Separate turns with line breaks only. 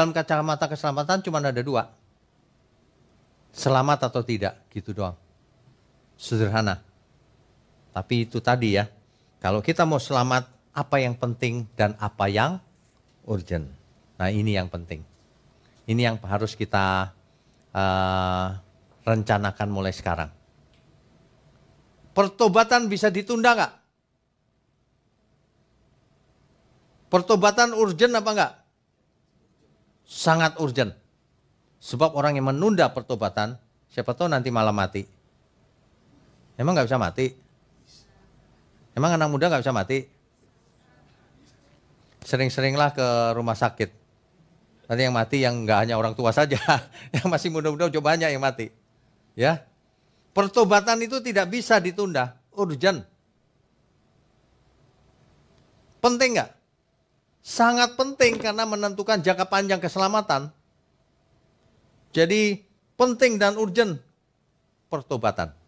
Dalam kacamata keselamatan cuma ada dua. Selamat atau tidak, gitu doang. Sederhana. Tapi itu tadi ya, kalau kita mau selamat, apa yang penting dan apa yang urgent. Nah ini yang penting. Ini yang harus kita uh, rencanakan mulai sekarang. Pertobatan bisa ditunda nggak? Pertobatan urgent apa enggak? Sangat urgent. Sebab orang yang menunda pertobatan, siapa tahu nanti malah mati. Emang nggak bisa mati? Emang anak muda nggak bisa mati? Sering-seringlah ke rumah sakit. Nanti yang mati yang nggak hanya orang tua saja, yang masih muda-muda coba banyak yang mati. Ya, pertobatan itu tidak bisa ditunda, urgent. Penting nggak? Sangat penting karena menentukan jangka panjang keselamatan. Jadi penting dan urgent pertobatan.